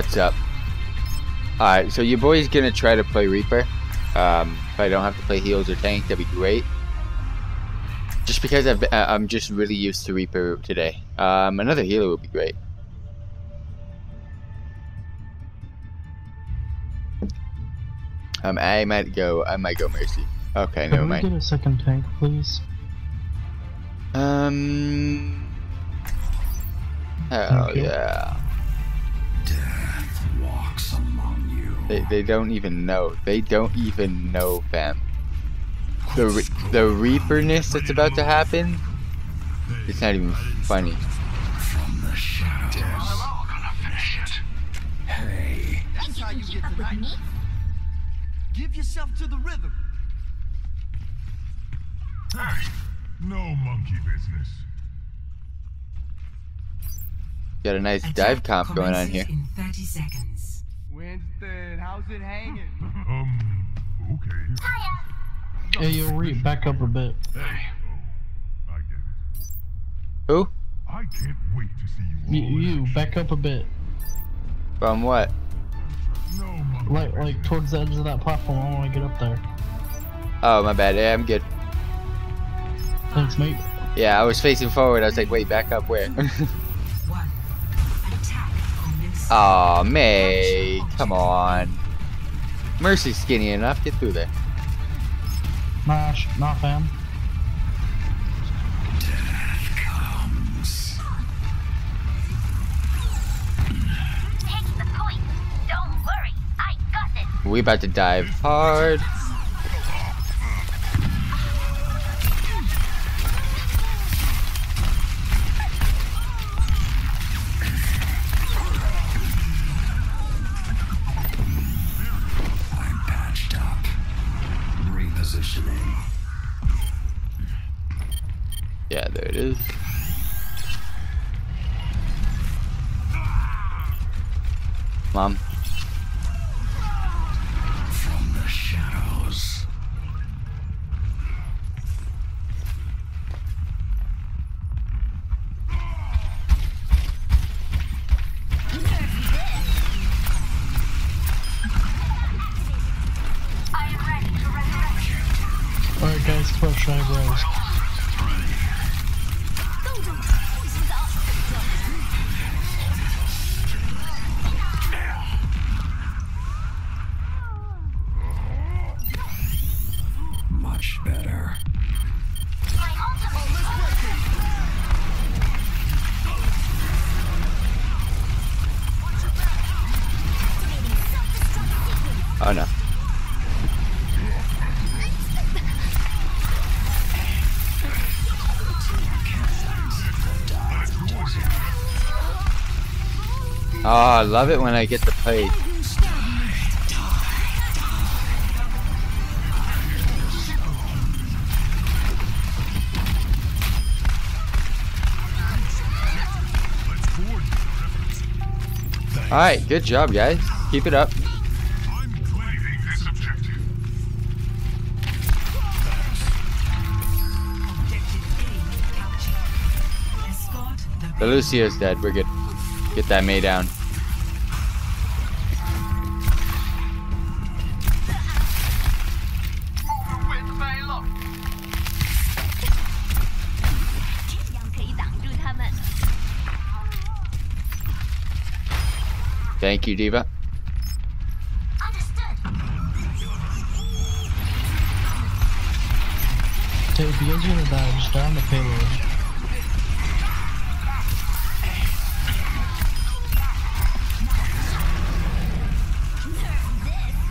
What's up? Alright, so your boy's gonna try to play Reaper. Um, if I don't have to play heals or tank, that'd be great. Just because I've, uh, I'm just really used to Reaper today. Um, another healer would be great. Um, I might go, I might go Mercy. Okay, Can never we mind. get a second tank, please? Um. Hell yeah. They, they don't even know. They don't even know, them. The re the reaperness that's about to happen. It's not even funny. From the shadows. We're gonna finish it. Hey, That's how you get tonight. Give yourself to the rhythm. Hey, no monkey business. Got a nice Attack dive comp going on here. In 30 seconds. Winston, how's it hanging? Um, okay. Hey, yo, Reap, back up a bit. Hey. Oh, I get it. Who? I can't wait to see you You, all in you back up a bit. From what? No monkey Like, like towards the edge of that platform. I want to get up there. Oh, my bad. Yeah, I'm good. Thanks, mate. Yeah, I was facing forward. I was like, wait, back up where? One. Attack commences. Aw, May. Come on. Mercy's skinny enough. Get through there. Nah, sh- nah, fam. death comes. Take the point. Don't worry, I got this. We about to dive hard. Yeah, there it is. Mom. Love it when I get the play. Alright, good job, guys. Keep it up. The Lucio's dead. We're good. Get that May down. You, D.Va. Understood. Hey, if you guys are gonna die, just die on the payload.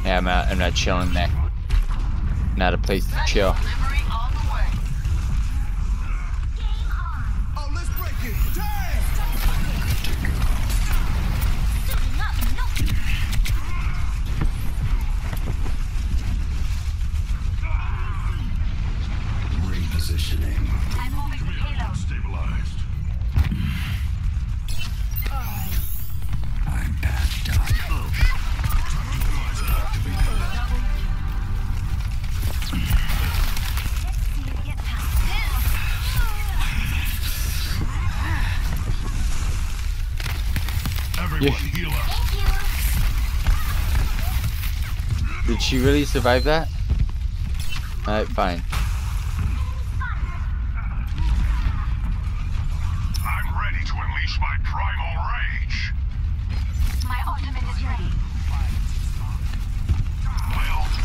Yeah, I'm not, I'm not chilling there. Not a place to chill.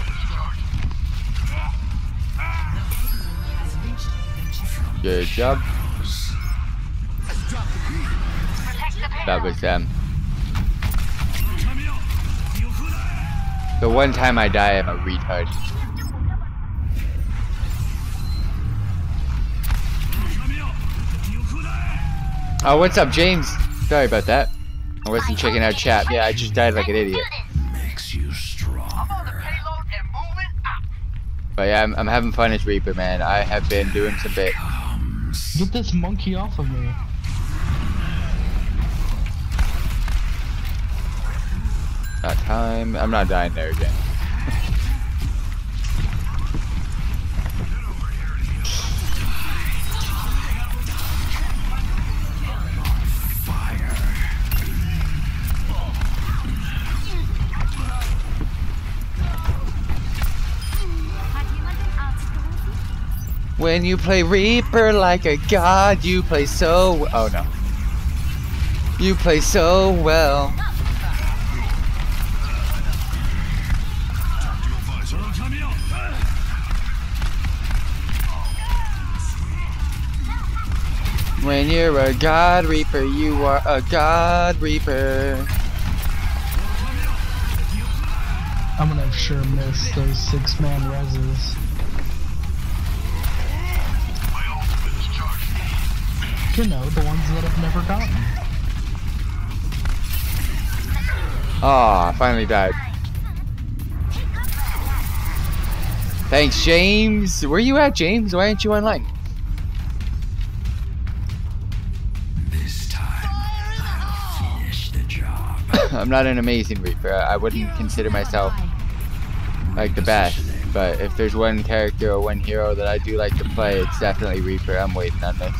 Is charged. Has reached the checkpoint. Good job. That payload. was them. The one time I die, I'm a retard. Oh, what's up, James? Sorry about that. I wasn't checking out chat. Yeah, I just died like an idiot. Makes you strong. I'm on the payload and moving up. But yeah, I'm, I'm having fun as Reaper, man. I have been doing some bit. Get this monkey off of me. Time. I'm not dying there again. When you play Reaper like a god, you play so. Oh no. You play so well. When you're a god reaper, you are a god reaper. I'm gonna sure miss those six man reses. You know, the ones that I've never gotten. Ah, I finally died. Thanks, James. Where you at, James? Why aren't you online? I'm not an amazing reaper. I wouldn't consider myself like the best. But if there's one character or one hero that I do like to play, it's definitely Reaper. I'm waiting on this.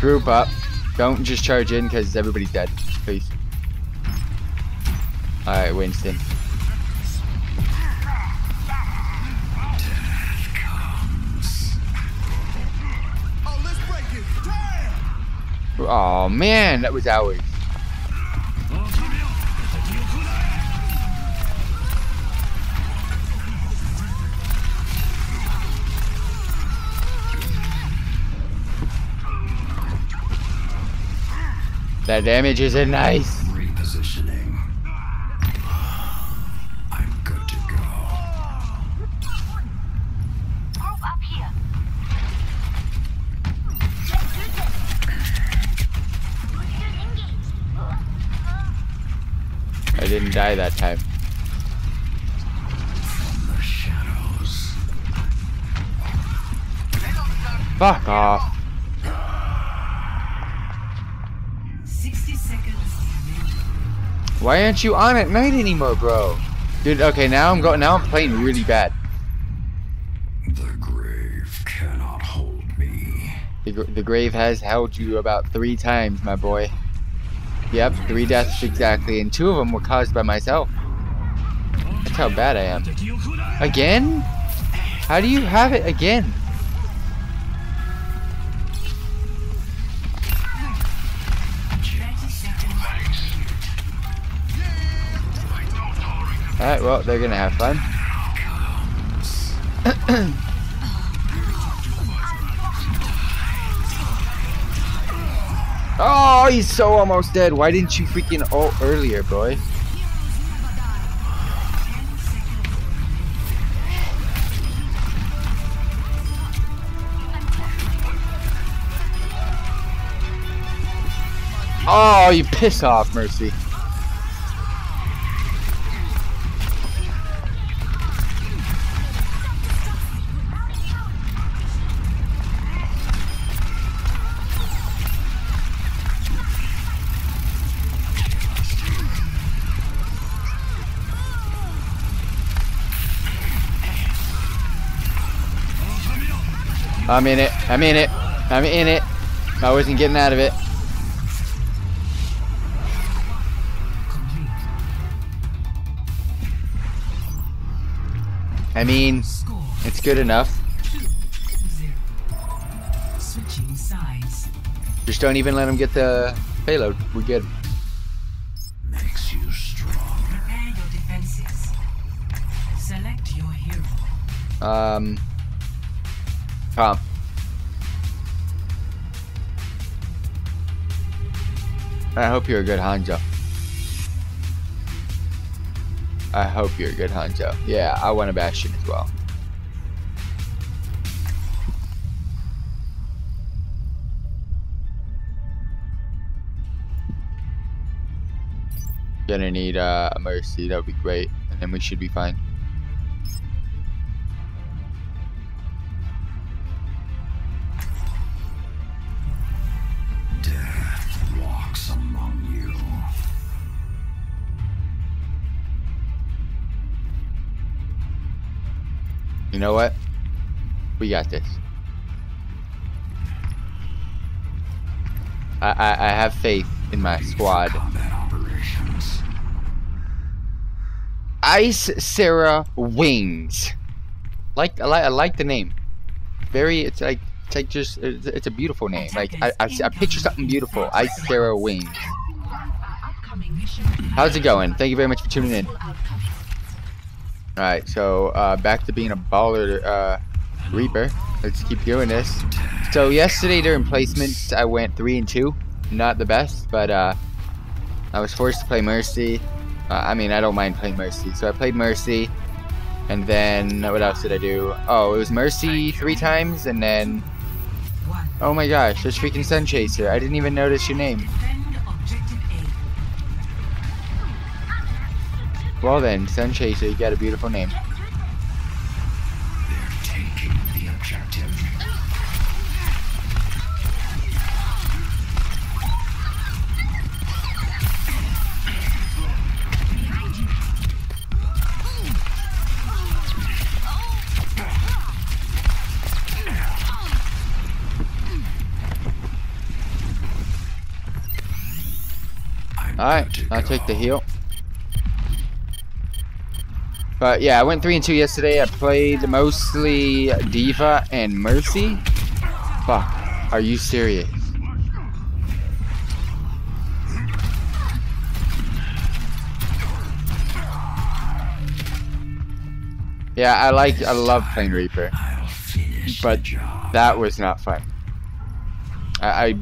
Group up. Don't just charge in because everybody's dead. Please. Alright, Winston. Oh man, that was ours. That damage isn't nice. Repositioning. I'm good to go. Group up here. I didn't die that time. The shadows. Fuck off. Why aren't you on at night anymore, bro? Dude, okay, now I'm going. Now I'm playing really bad. The grave cannot hold me. The, gr- the grave has held you about three times, my boy. Yep, three deaths exactly, and two of them were caused by myself. That's how bad I am. Again? How do you have it again? Alright, well, they're gonna have fun. oh, he's so almost dead. Why didn't you freaking ult earlier, boy? Oh, you piss off, Mercy. I'm in it. I'm in it. I'm in it. I wasn't getting out of it. I mean, it's good enough. Just don't even let him get the payload. We're good. Makes you strong. Prepare your defenses. Select your hero. Um. I hope you're a good Hanzo. I hope you're a good Hanzo. Yeah, I want a Bastion as well. Gonna need uh, a Mercy, that would be great. And then we should be fine. You know what? We got this. I, I, I have faith in my squad. Ice Sarah Wings. Like I like I like the name. Very it's like it's like just it's, it's a beautiful name. Like I, I, I picture something beautiful. Ice Sarah Wings. How's it going? Thank you very much for tuning in. Alright, so uh, back to being a baller uh, Reaper. Let's keep doing this. So yesterday during placements I went three and two. Not the best, but uh, I was forced to play Mercy. Uh, I mean I don't mind playing Mercy. So I played Mercy and then what else did I do? Oh, it was Mercy three times and then oh my gosh, there's freaking Sun Chaser. I didn't even notice your name. Well then, Sun Chaser, you got a beautiful name. Alright, I'll take the heal. But yeah, I went 3 and 2 yesterday. I played mostly D.Va and Mercy. Fuck, are you serious? Yeah, I like, I love playing Reaper, but that was not fun. I, I,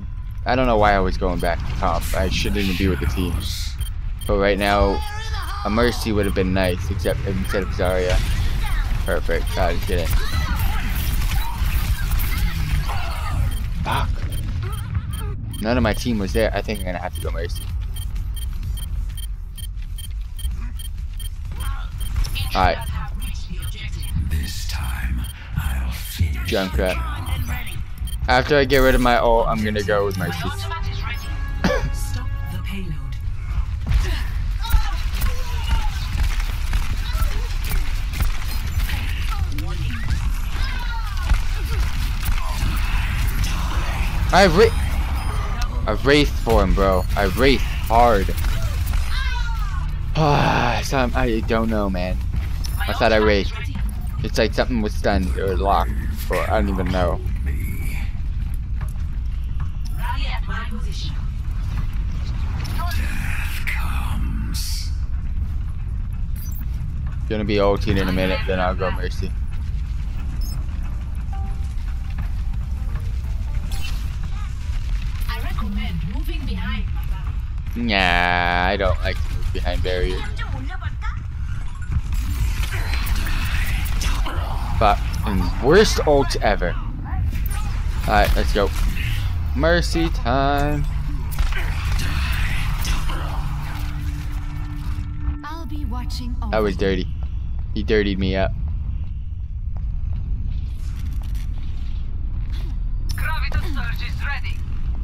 I don't know why I was going back to top. I shouldn't even be with the team. But right now, a Mercy would have been nice, except instead of Zarya. Perfect. God, get in. Fuck. None of my team was there. I think I'm gonna have to go Mercy. Alright, This time, I'll Junkrat. After I get rid of my ult, I'm gonna go with Mercy. I Wraith. I Wraith for him, bro. I Wraith hard. So I don't know, man. I thought I Wraith. It's like something was stunned or locked, or I don't even know. Gonna be ulting in a minute, then I'll go Mercy. Nah, I don't like to move behind barriers. But worst ult ever. Alright, let's go. Mercy time. I'll be watching That was dirty. He dirtied me up.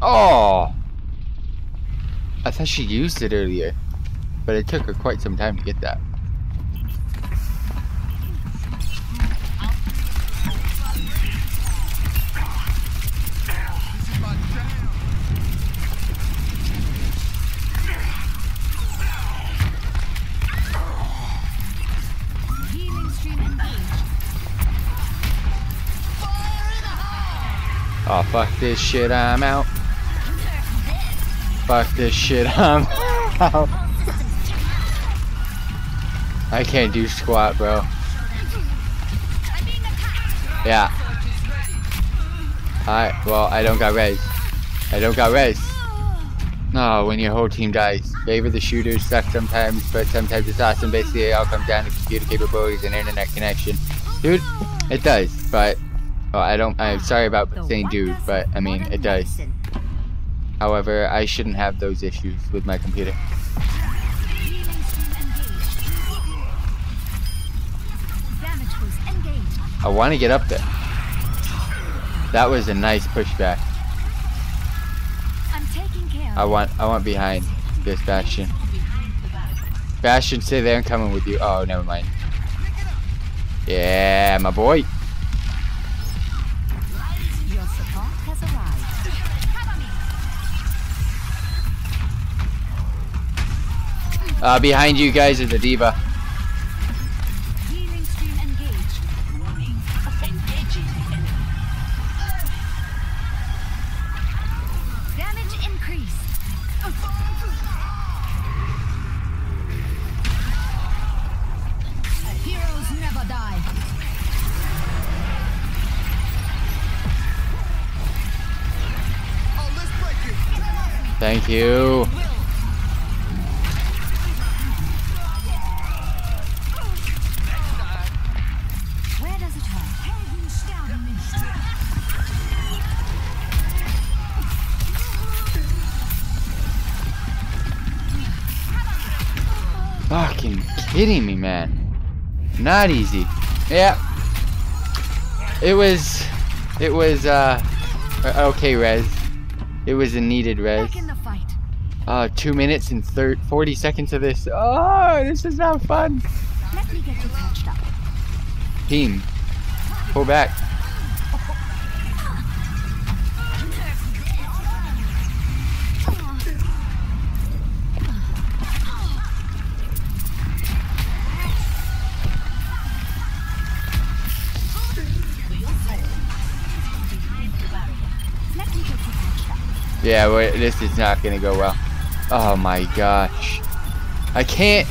Oh! I thought she used it earlier, but it took her quite some time to get that. Oh, fuck this shit, I'm out. Fuck this shit, out. I can't do squat, bro. Yeah. Alright, well, I don't got res. I don't got res. No, when your whole team dies. Favor the shooters suck sometimes, but sometimes it's awesome. Basically, it all comes down to computer capabilities and internet connection. Dude, it does, but... Well, I don't... I'm sorry about saying dude, but, I mean, it does. However, I shouldn't have those issues with my computer. Damage boost engaged. I want to get up there. That was a nice pushback. I'm taking care I want I want behind this Bastion. Bastion, stay there. I'm coming with you. Oh, never mind. Yeah, my boy. Uh, behind you guys is a D.Va. Healing stream Not easy. Yeah. It was. It was, uh. uh, Okay, res. It was a needed res. Back in the fight. Uh, two minutes and thir 40 seconds of this. Oh, this is not fun. Let me get you up. Team, pull back. Yeah, this is not gonna go well. Oh my gosh. I can't.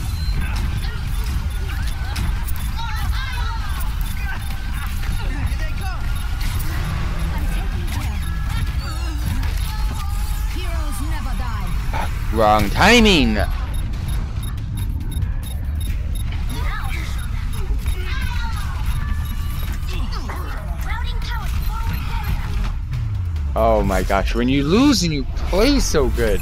I'm taking care. Heroes never die. Wrong timing. My gosh, when you lose and you play so good.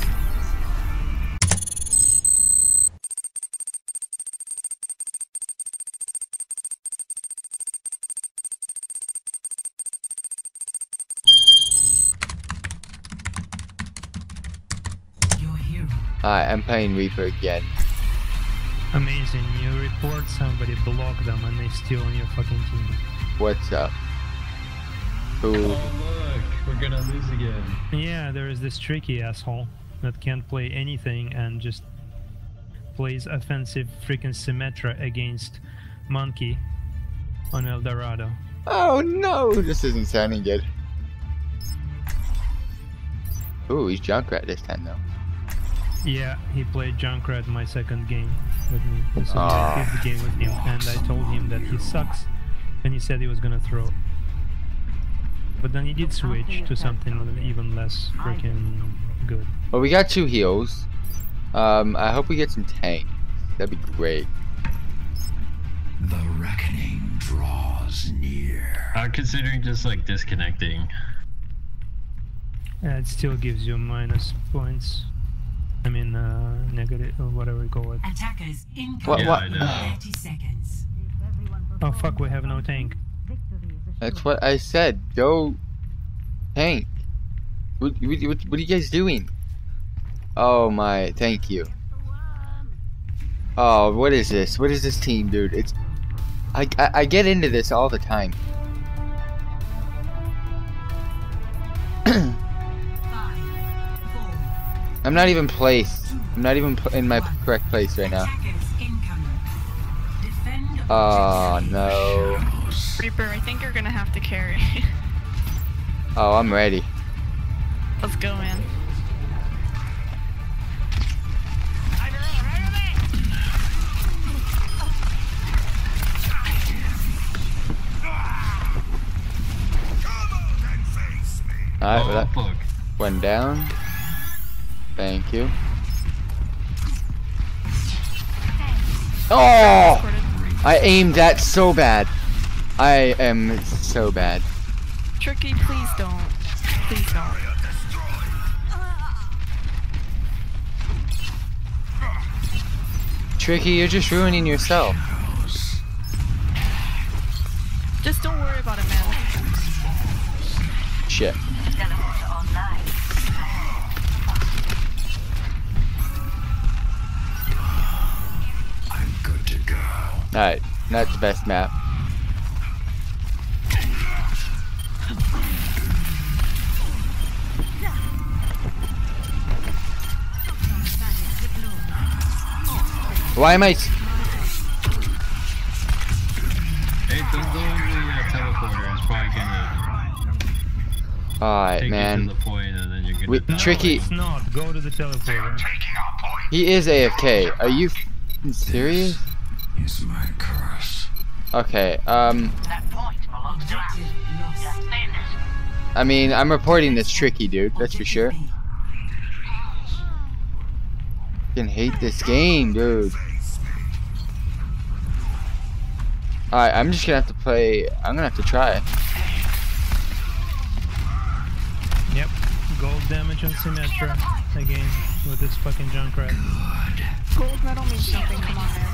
Your hero Alright, I'm playing Reaper again. Amazing. You report somebody, block them, and they steal on your fucking team. What's up? Who? Oh, Oh look, we're gonna lose again. Yeah, there is this tricky asshole that can't play anything and just plays offensive freaking Symmetra against Monkey on El Dorado. Oh no, this isn't sounding good. Ooh, he's Junkrat this time though. Yeah, he played Junkrat my second game with me. So Aw. I did the game with him, and I told him that he sucks, and he said he was gonna throw. But then he did switch to something even less freaking good. Well, we got two heals. Um, I hope we get some tank. That'd be great. The reckoning draws near. Uh, considering just like disconnecting. Yeah, it still gives you minus points. I mean, uh, negative or whatever you call it. attackers incoming. What? Yeah, what? I know. 30 seconds. Oh fuck, we have no tank. That's what I said. Go tank. What, what, what, what are you guys doing? Oh my, thank you. Oh, what is this? What is this team, dude? It's I, I, I get into this all the time. I'm not even placed. I'm not even in my correct place right now. attackers incoming. Defend Oh no. Reaper, I think you're gonna have to carry. Oh, I'm ready. Let's go, man. Alright, oh, well, that fuck. went down. Thank you. Oh! I aimed that so bad. I am so bad. Tricky, please don't. Please don't. Tricky, you're just ruining yourself. Just don't worry about it, man. Shit. I'm good to go. Alright, that's the best map. Why am I? s- Hey, don't go in the uh, teleporter. It's probably gonna Alright, take you man. to the point, and then you're gonna. We, die. Tricky, It's not. Go to the teleporter. he is AFK. Are you f***ing serious? Is my curse. Okay, um, That point belongs to us. Objective Just lost. finish. I mean, I'm reporting this tricky, dude. That's for sure. Objective Fucking hate this game, dude. Alright, I'm just gonna have to play. I'm gonna have to try. Yep. Gold damage on Symmetra again with this fucking junk Junkrat. Gold medal means something. Come on, man.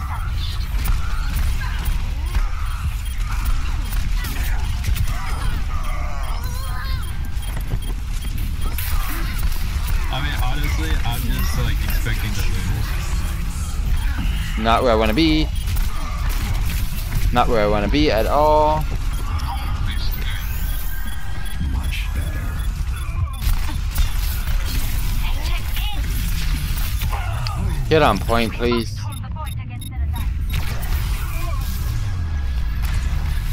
I mean, honestly, I'm just like expecting to lose. Not where I wanna be. Not where I wanna be at all. Get on point, please.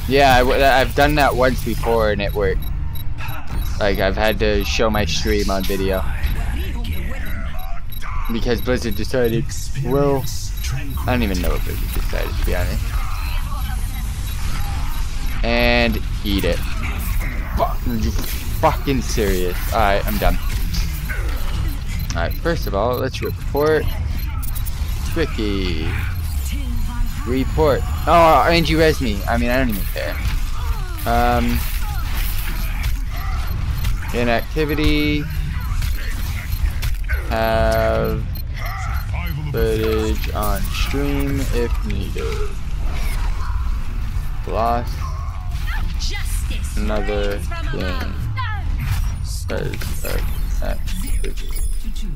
Yeah, I w- I've done that once before and it worked. Like, I've had to show my stream on video. Because Blizzard decided, well, I don't even know what Blizzard decided, to be honest. And eat it. Fuck, are you fucking serious? Alright, I'm done. Alright, first of all, let's report. Tricky. Report. Oh, Angie res me. I mean, I don't even care. Um. Inactivity. Have footage on stream if needed. Lost another game. Says activity. to two.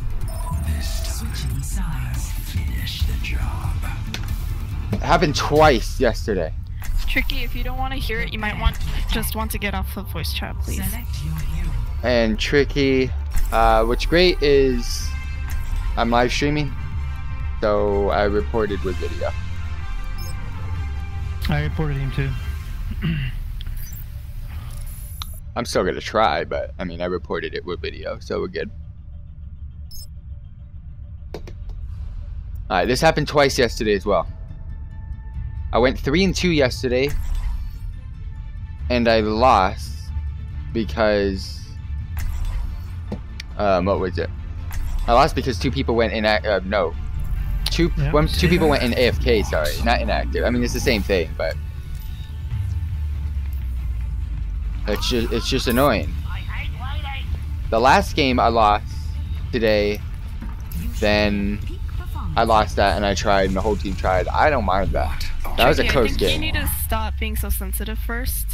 Switching sides. Finish the job. It happened twice yesterday. Tricky, if you don't want to hear it, you might want just want to get off the voice chat, please. Select your hero. and tricky. Uh, what's great is I'm live streaming, so I reported with video. I reported him too. I'm still gonna try, but I mean I reported it with video, so we're good. Alright, this happened twice yesterday as well. I went three and two yesterday, and I lost because um what was it? I lost because two people went in. Uh, no, two Yep. one, two people went in AFK. Sorry, not inactive. I mean it's the same thing, but it's just it's just annoying. The last game I lost today, then I lost that and I tried and the whole team tried. I don't mind that. That was a Tricky, I close think game. you need to stop being so sensitive first.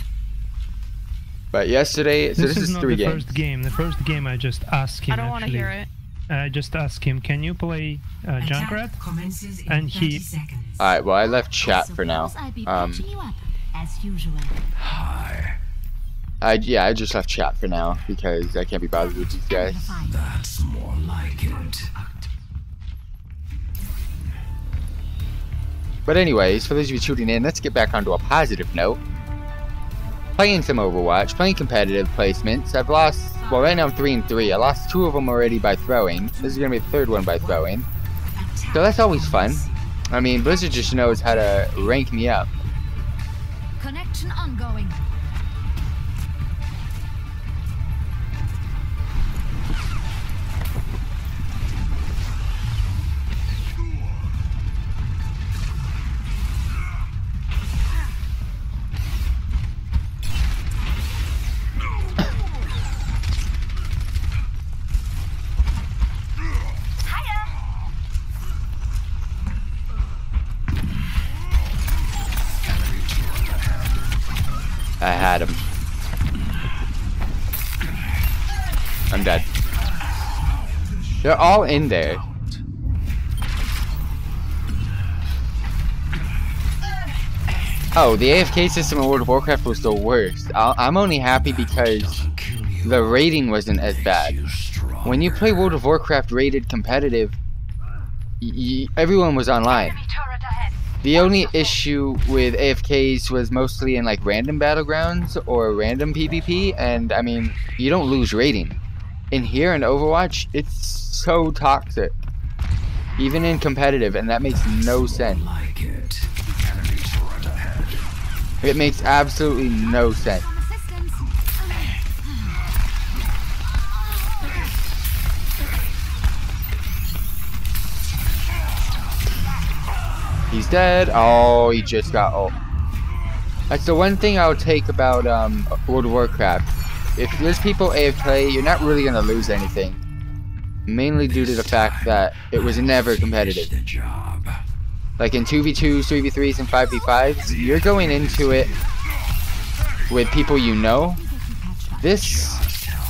But yesterday, so this, this, is, is not three the games. first game. The first game I just asked him. I don't want to hear it. I just asked him, can you play uh, Attack Junkrat? And he- seconds. Alright, well I left chat for now. Suppose I'll be Um, patching you up, as usual. Hi. I yeah, I just left chat for now because I can't be bothered with these guys. That's more like it. But anyways, for those of you tuning in, let's get back onto a positive note. playing some Overwatch, playing competitive placements. I've lost, well, right now I'm 3 and 3. I lost two of them already by throwing. This is going to be the third one by throwing. So that's always fun. I mean, Blizzard just knows how to rank me up. Connection ongoing. They're all in there. Oh, the AFK system in World of Warcraft was the worst. I I'm only happy because the rating wasn't as bad. When you play World of Warcraft rated competitive, y y everyone was online. The only issue with AFKs was mostly in like random battlegrounds or random PvP, and I mean, you don't lose rating. In here in Overwatch, it's so toxic. Even in competitive, and that makes no sense. Like it. Enemy turret ahead. It makes absolutely no sense. He's dead. Oh, he just got ult. That's the one thing I'll take about um, World of Warcraft. If there's people AFK, you're not really gonna lose anything. Mainly due to the fact that it was never competitive. Like in 2v2s, 3v3s, and 5v5s, you're going into it with people you know. This,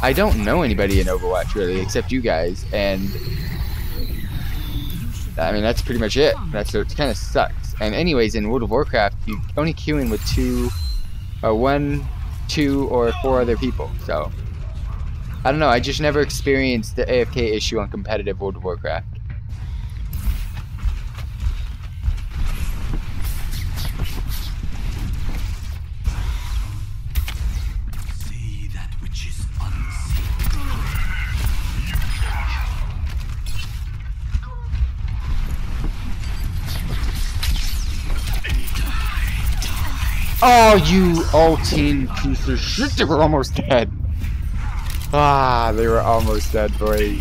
I don't know anybody in Overwatch really, except you guys, and I mean that's pretty much it. That's it. Kind of sucks. And anyways, in World of Warcraft, you only queue in with two, or one, two, or four other people. So I don't know. I just never experienced the AFK issue on competitive World of Warcraft. See that which is unseen. Oh, you ulting piece of shit! They were almost dead. Ah, they were almost dead, boy.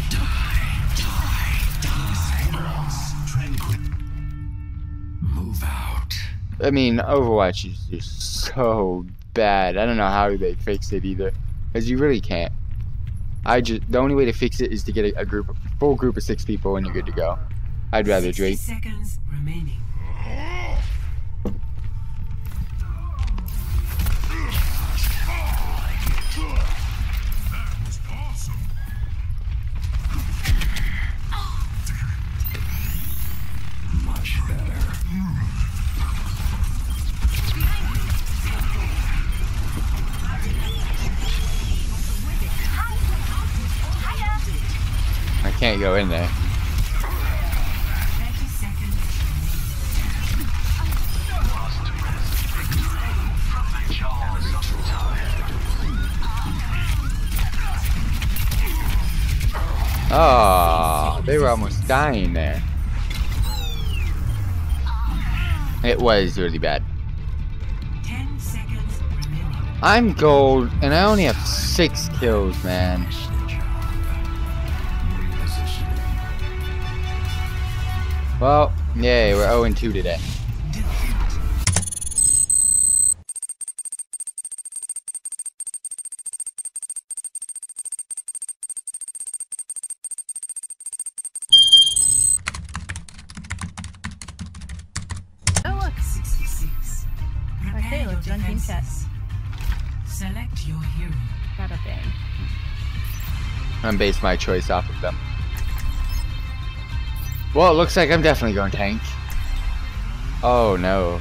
Move out. I mean, Overwatch is just so bad. I don't know how they fix it either, because you really can't. I just the only way to fix it is to get a, a group, a full group of six people, and you're good to go. I'd rather 60 Drake. seconds remaining. Can't go in there. 30. Oh, they were almost dying there. It was really bad. 10 seconds remaining. I'm gold, and I only have six kills, man. Well, yay, we're 0 2 today. Oh look, 66. Prepare your let's run team chat. defenses. Select your hero. got a thing. I'm based my choice off of them. Well, it looks like I'm definitely going tank. Oh no.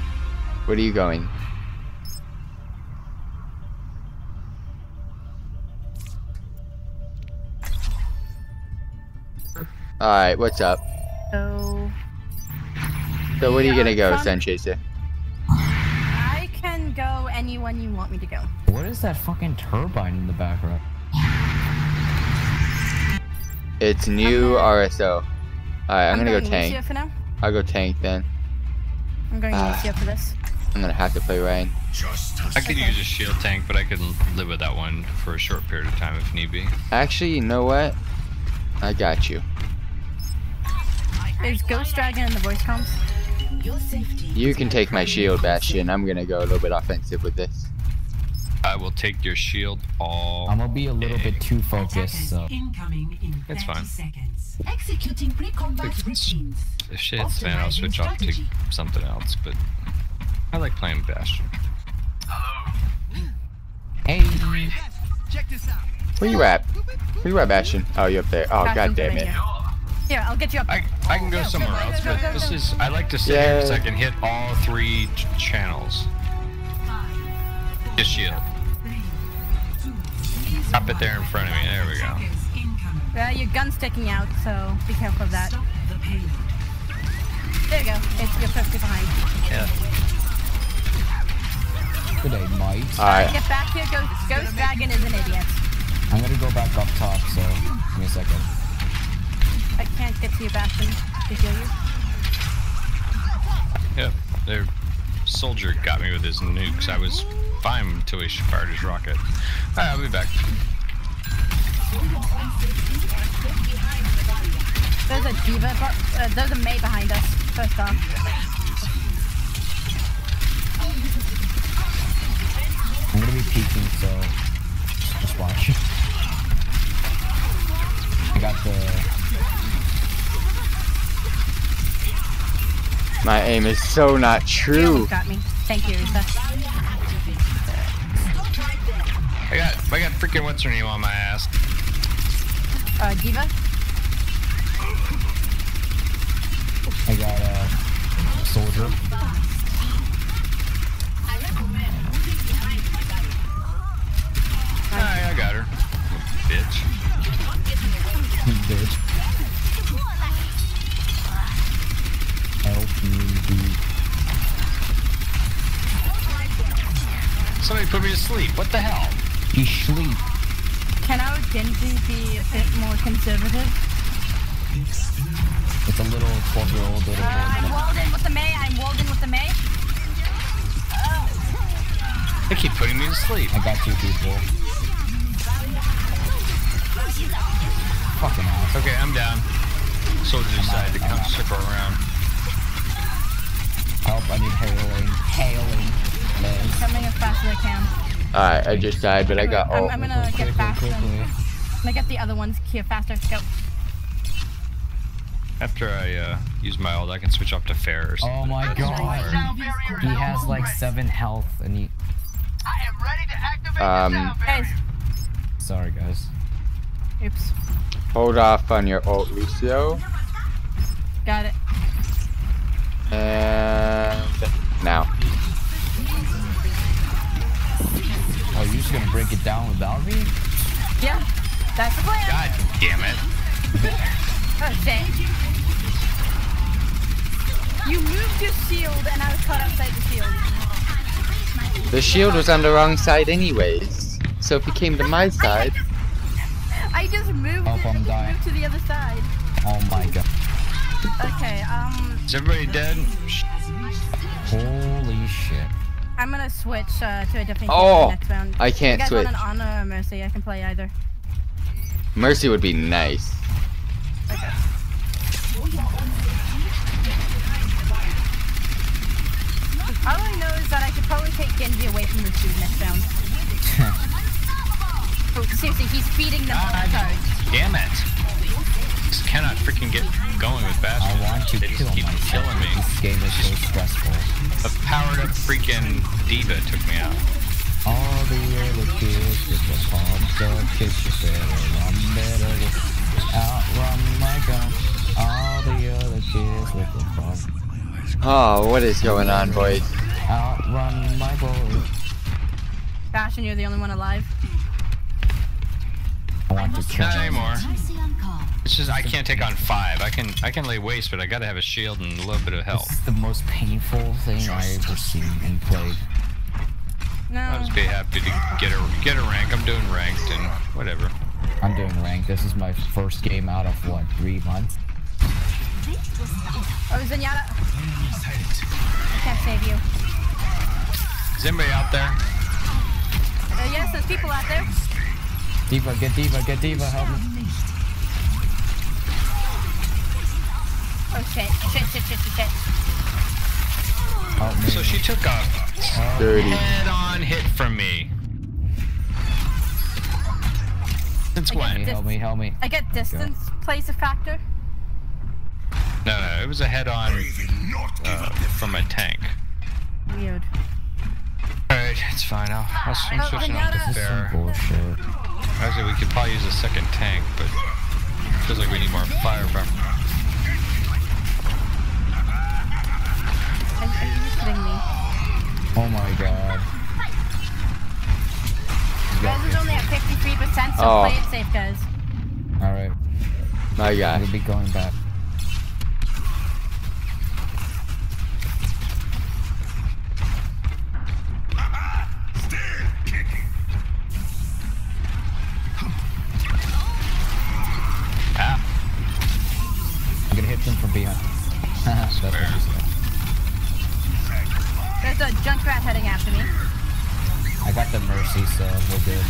Where are you going? Alright, what's up? So So where are you gonna go, Yeah, Sun Chaser? I can go anywhere me when you want me to go. What is that fucking turbine in the background? It's new RSO. Alright, I'm, gonna go tank. For now. I'll go tank then. I'm going. Lucio ah. for this. I'm gonna have to play Rein. I could use a shield tank, but I could live with that one for a short period of time if need be. Actually, you know what? I got you. There's Ghost Dragon in the voice comms? Your safety. You can take my shield, Bastion. I'm gonna go a little bit offensive with this. I will take your shield all. I'm gonna be a little bit too focused, so. Incoming in It's fine. seconds. Executing pre-combat routines. If shit's fan, I'll switch off to something else, but I like playing Bastion. Hey. Check this out. Where you at? Where you at, Bastion? Oh, you up there. Oh, god damn it. here. Here, I'll get you up. I, I can go somewhere else, but this is I like to sit Yeah. here because I can hit all three ch- channels. Just shield. Up it there in front of me. There we go. Uh, your gun's sticking out, so be careful of that. Stop the payload. There you go. It's you're perfectly behind. Yeah. Good day, mate. Alright. Get back here. Ghost, Ghost Dragon is an idiot. I'm gonna go back up top, so give me a second. I can't get to you, Bastion, to heal you. Yep. Their soldier got me with his nukes. I was fine until he fired his rocket. Alright, I'll be back. There's a D.Va. Uh, there's a Mei behind us. First off. I'm gonna be peeking, so just watch. I got the. My aim is so not true. almost got me. Thank you, Risa. I got I got freaking what's her name on my ass. Uh, D.Va. I got a soldier. Alright, I got her. Bitch. Bitch. Somebody put me to sleep. What the hell? You sleep. Can our Genji be a bit more conservative? It's a little 12 year old little Uh, I'm boy. walled in with the Mei. I'm walled in with the Mei. They keep putting me to sleep. I got two people. Fucking ass. Okay, I'm down. Soldier decided to come circle around. Help, I need hailing. Hailing. Liz. Coming as fast as I can. Alright, I just died, but I got I'm. I'm gonna get Quickly, faster. quickly. I'm gonna get the other ones here faster. Go. After I uh, use my ult, I can switch up to Pharah or something. Oh my god. He has like 7 health and he. I am ready to activate Um, the sound Guys. Sorry, guys. Oops. Hold off on your ult, Lucio. Got it. And now. Oh, you're just gonna break it down without me? Yeah. That's the plan. God damn it. Oh shit. You moved your shield and I was caught outside the shield. The shield was on the wrong side anyways. So if you came to my side, I just moved Oh, it. I I'm just dying. moved to the other side. Oh my god. Okay, um, Is everybody dead? Holy shit. I'm gonna switch uh, to a different Oh, character next round. I can't you guys switch. want an Ana or mercy? I can play either. Mercy would be nice. All I know is that I could probably take Genji away from this dude next round. oh, seriously, he's feeding them God. cards. Damn it. Just cannot freaking get going with Bastion. I want to They just kill keep myself. killing me. This game is so stressful. A powered up freaking D.Va took me out. All the other kids with the pumps up kids you better run better outrun my gun. All the other kids with the pumps Oh, what is going on, boys? outrun my boy. Bastion, you're the only one alive. I want to kill Not anymore. Mercy on call. It's just I can't take on five. I can I can lay waste, but I gotta have a shield and a little bit of This health. is the most painful thing I've ever seen and played. No. I'll just be happy to get a get a rank. I'm doing ranked and whatever. I'm doing rank. This is my first game out of what three months. Oh, Zenyatta. I can't save you. Is anybody out there? Uh, yes, there's people out there. D.Va, get D.Va, get D.Va, help me. Oh shit, shit, shit, shit, shit, shit. Help me. So she took a Dirty. head-on hit from me. Since I when? Help me, help me. I get distance plays a factor. No, no, it was a head-on uh, from a tank. Weird. Alright, it's fine. I'll, I'll I'm Oh, switching Zenyatta. out to This Pharah. Actually, we could probably use a second tank, but feels like we need more firepower. Are, are you kidding me? Oh my god. Guys is only at 53%, so Oh. play it safe, guys. Alright, My guy. we'll be going back. Ah, I'm gonna hit them from behind. That's what Fair. she said. There's a Junkrat heading after me. I got the mercy, so we're good.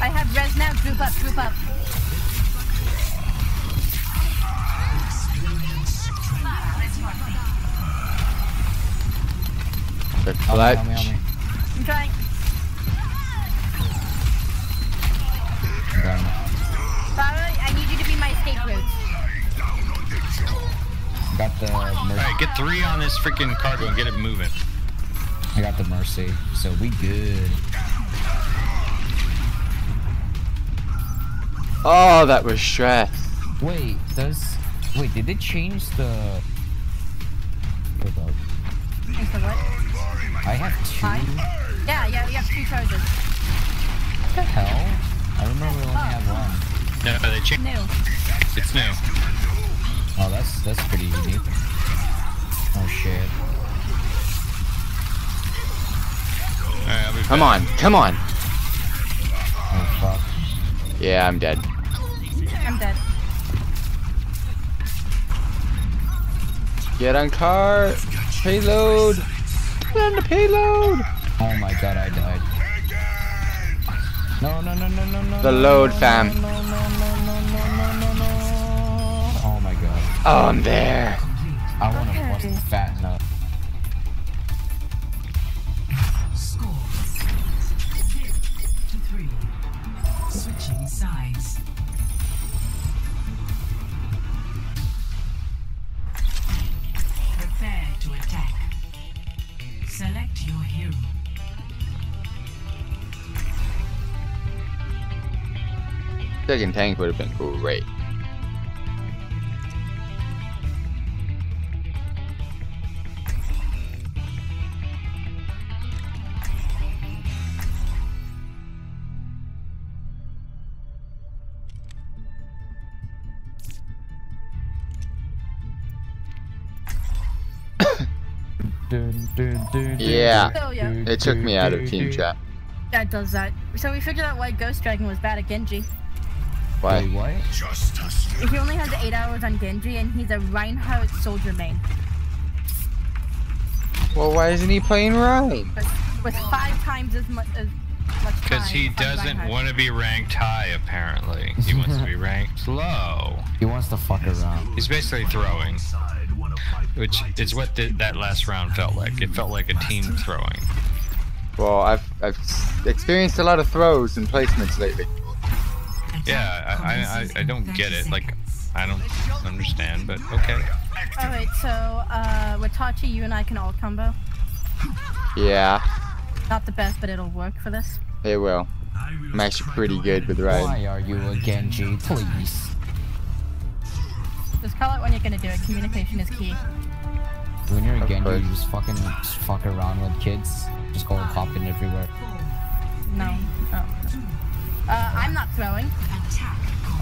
I have res now. Group up, group up. The clutch. help me, help me. I'm trying. I'm going. Pharah, I need you to be my escape route. Got the mercy. Alright, get three on this freaking cargo and get it moving. I got the mercy, so we good. Oh, that was stress. Wait, does wait? Did they change the? Hold up. Thanks for what? I have two. Hi. Yeah, yeah, you have two charges. What the hell? I remember we only have one. No, they changed. New. It's new. Oh, that's that's pretty unique. Oh shit. Alright, Come on, come on. Oh fuck. Yeah, I'm dead. I'm dead. Get on car. Payload. Get on the payload. Oh my god, I died. No, no, no, no, no, no. The load, fam. No, no, no, no, no, no, no, no. Oh my god. Oh, I'm there. I want to bust the fat Second tank would have been great. Yeah. It took me out of team chat. That does that. So we figured out why Ghost Dragon was bad at Genji. Why? Wait, what? He only has 8 hours on Genji and he's a Reinhardt soldier main. Well, why isn't he playing Rein? With, with 5 times as much as. Because he doesn't want to be ranked high, apparently. He wants to be ranked low. He wants to fuck around. He's basically throwing. Which is what the, that last round felt like. It felt like a team throwing. Well, I've I've experienced a lot of throws and placements lately. Yeah, I, I, I, I don't get it. Like, I don't understand, but okay. Alright, so uh, with Tachi, you and I can all combo. Yeah, Not the best, but it'll work for this. it will. I'm actually pretty good with Rein. Why are you a Genji? Please. Just call it when you're gonna do it. Communication is key. When you're a Genji, you just fucking just fuck around with kids. Just go hopping everywhere. No. no. Uh, I'm not throwing.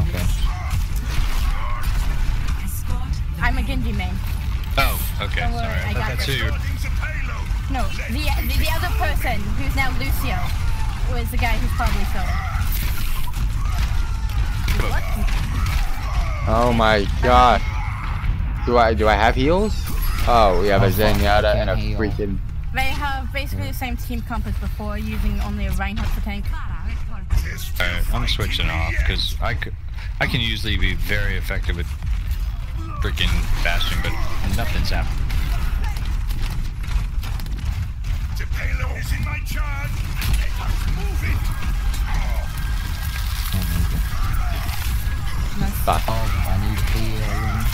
Okay. I'm a Genji main. Oh, okay. Don't worry, Sorry. I I got that's this. you. No, the, the the other person who's now Lucio was the guy who's probably solo. Oh my god. Do I do I have heals? Oh, we have a Oh, fuck, Zenyatta and a freaking. They have basically the same team compass before using only a Reinhardt for tank. Alright, I'm switching off because I could, I can usually be very effective with freaking Bastion, but nothing's happening. The payload is in my charge. Move it. Fuck. Oh, I need healing.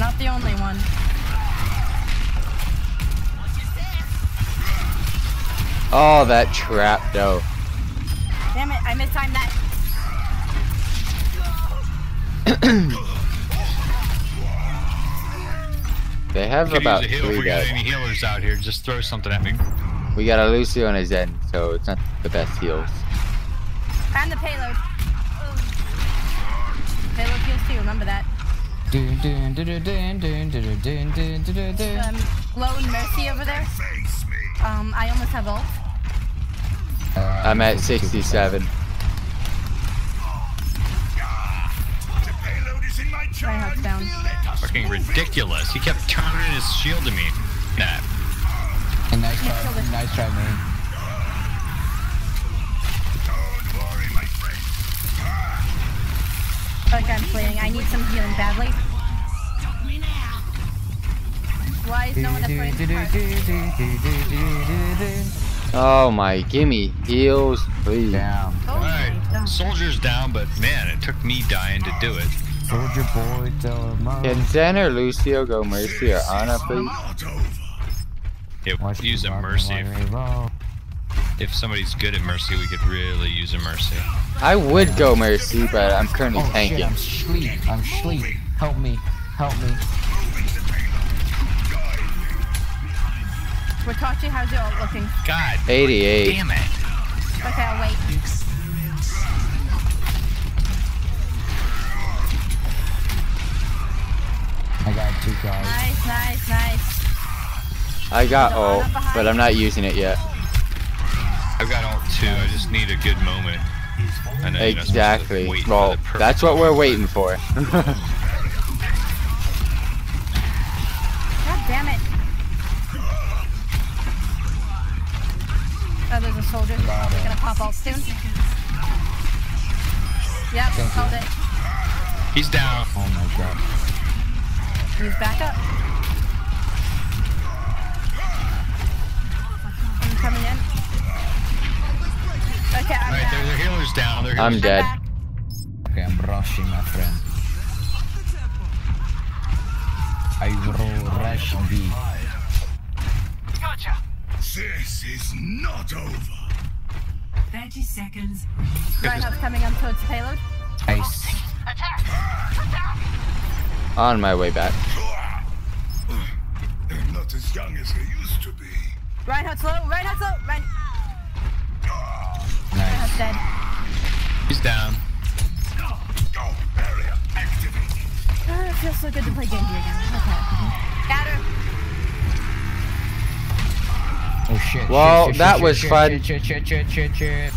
Not the only one. Oh, that trap though. Damn it, I mistimed that. They have Could about use a heal three guys. any healers out here. Just throw something at me. We got a Lucio and a Zen, so it's not the best heals. And the payload. Payload heals too, remember that. Dun, dun, dun, dun, dun, dun, dun, dun, dun, dun, dun, dun. Um, Lone Mercy over there. Um, I almost have ult. Uh, I'm at 67. The payload is in my charge. Reinhardt's down. Fucking ridiculous. He kept turning his shield to me. Nah. And nice try, this. nice try, man. Don't worry, my friend. Like I'm bleeding. I need some healing badly. Why is no one afraid to part? Oh my, gimme heals, please. Down. Oh Alright, soldier's down, but man, it took me dying to do it. Soldier boy, tell him I'm- Can Zen or Lucio go Mercy or Ana, please? Not over. Yeah, use me a mercy. If, roll, roll. if somebody's good at mercy, we could really use a mercy. I would go Mercy, but I'm currently Oh shit, tanking. I'm sleep. I'm sleep. Help me. Help me. Watachi, how's your ult looking? God 88. damn it. Okay, I'll wait. I got two guys. Nice, nice, nice. I got ult, but I'm not using it yet. I've got ult too. I just need a good moment. And know, Exactly. Well, that's what we're waiting for. God damn it. There's a soldier. He's probably gonna pop ult soon. Yep, Thank you. it. He's down. Oh my god. He's back up. I'm coming in. Okay, I'm Alright, back. their, their healer's down. Their I'm healer's dead. back. Okay, I'm rushing, my friend. I will rush B. This is not over. 30 seconds. Reinhardt's coming on towards payload. Nice. On my way back. I'm not as young as I used to be. Reinhardt's low. Reinhardt's low. Rein- Nice. Reinhardt's dead. He's down. Go, barrier activated. Oh, ah, it feels so good to play Genji again. Okay. Mm-hmm. Got her. Oh shit. Well, shit, shit, that shit, was shit, fun. Shit, shit, shit, shit, shit.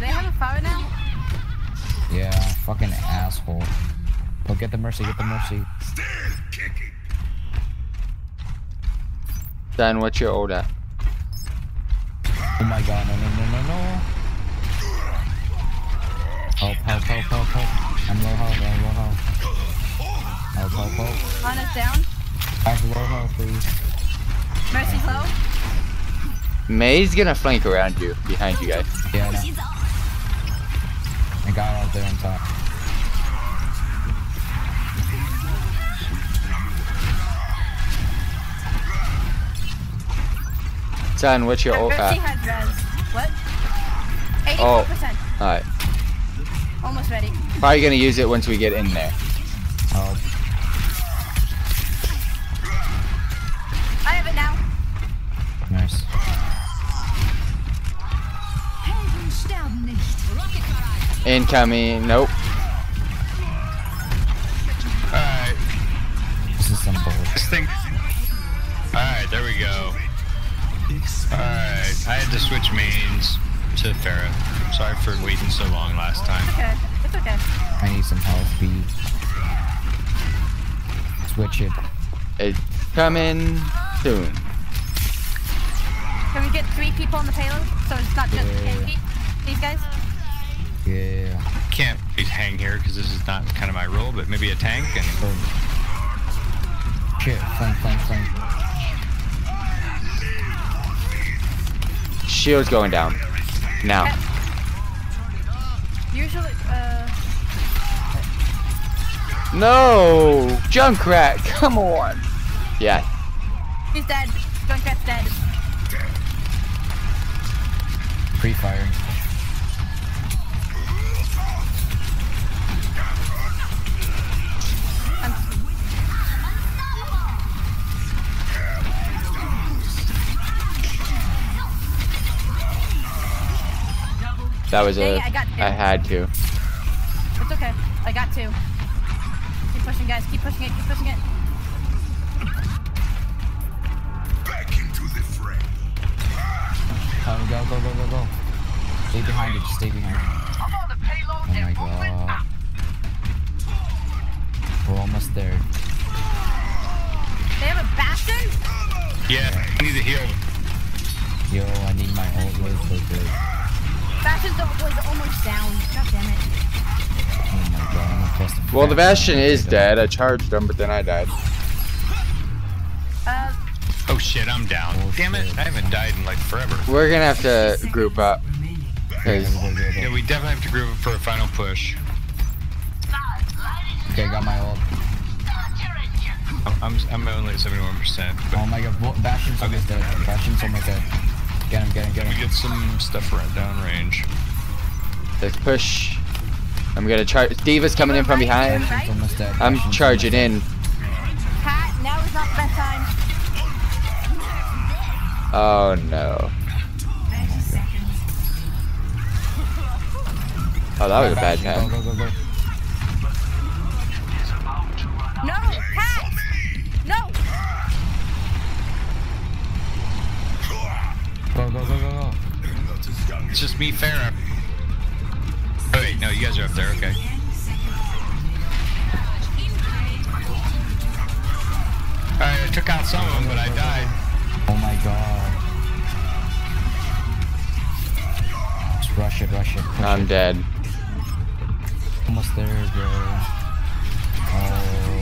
They have a fire now? Yeah, fucking asshole. Oh, get the mercy, get the mercy. Still kicking. Zen, what's your ult at? Oh my god, no, no, no, no, no. Help, help, help, help, help. I'm low health, I'm low health. Help, help, help. Ana's down. I have low health, please. Mercy's low. Mei's gonna flank around you, behind you guys. Yeah, I know. I got out there on top. Zen, what's your uh, ult Mercy at? has res. What? 84%. Oh. Alright. Almost ready. Probably gonna use it once we get in there. Oh, Incoming. Nope. Alright, This is some bullshit. this thing. Alright, there we go. Alright, I had to switch mains to Pharah. Sorry for waiting so long last time. Okay, it's okay. I need some health speed. Switch it. It's coming soon. Can we get three people on the payload? So it's not just Yeah. Yankee? These guys? Yeah. Can't be hang here because this is not kind of my role, but maybe a tank and Boom. Shit, flank, flank, flank. Shield's going down. Now. Usually, uh, No! Junkrat, come on! Yeah. he's dead. Junkrat's dead. Pre-firing. That was Yeah, a. yeah, I got I had to. It's okay. I got two. Keep pushing, guys. Keep pushing it. Keep pushing it. Back into the fray. Come, go, go, go, go, go. Stay behind it, just stay behind it. Oh my god. We're almost there. They have a bastion? yeah, I need to heal. Yo, I need my ult really quickly. Bastion's was almost down. God damn it. Oh my god, I'm gonna press the Well, the Bastion. Bastion is dead. I charged him, but then I died. Uh, Oh shit, I'm down. Oh, Damn it. I haven't died in like forever. We're gonna have to group up. Yeah, we definitely have to group up for a final push. Okay, got my ult. I'm, I'm, I'm only at 71%, but Oh my god, Bastion's almost dead. Bastion's almost dead. Get him, get him, get we him. get some stuff right down range. let's push. I'm gonna charge. D.Va's coming in from behind. Right? Bastion's almost dead. I'm charging in. Pat, now is not the best time. Oh no. Oh, that was a bad dead. time. Go, go, go, go. No, Pat! No! Go, go, go, go, go. It's just me, Pharah. Oh wait, no, you guys are up there, okay. Alright, I took out some of them, but I died. Oh my god. Just rush it, rush it. push I'm it. dead. Almost there, bro. Oh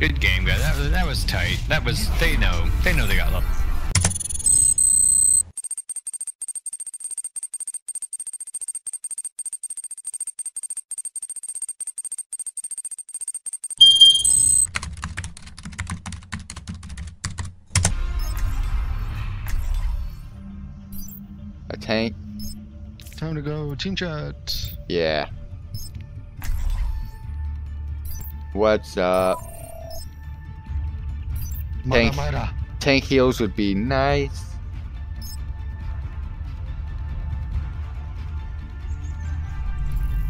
Good game, guys. That, was- that was tight. That was, they know. They know they got love. A tank. Time to go. Team chat. Yeah. What's up? Mara, Tank. Mara. Tank heals would be nice.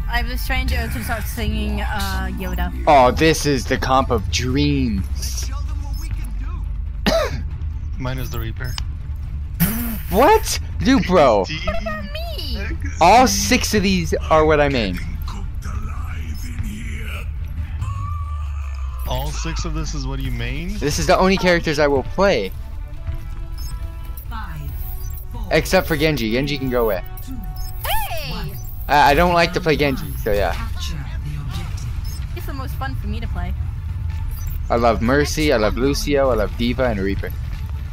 I have a strange urge to start singing uh, Yoda. Oh, this is the comp of dreams. Mine is the Reaper. What? Dude, bro. Me! All six of these are what I mean. Six of this is what you main? This is the only characters I will play. Five, four, Except for Genji. Genji can go away. Hey! I, I don't like to play Genji, so yeah. capture the objective. It's the most fun for me to play. I love Mercy, I love Lucio, I love D.Va, and Reaper.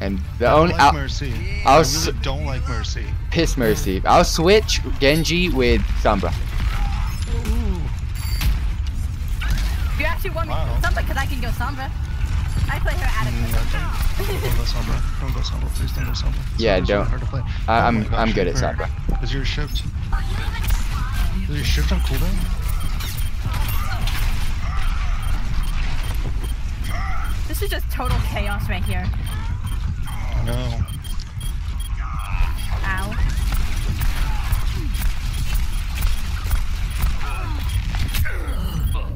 And the only I don't like I'll, Mercy. I'll I s- really don't like Mercy. piss Mercy. I'll switch Genji with Sombra. Actually want me Wow. to go Sombra because I can go Sombra. I play her Mm, adequately. Don't go Sombra. Don't go Sombra. Please don't go Sombra. Yeah, Sombra's don't. hard to play. I, Oh I'm my gosh, I'm good at Reaper. Sombra. Is your shift? Is your shift on cooldown? This is just total chaos right here. No. Ow.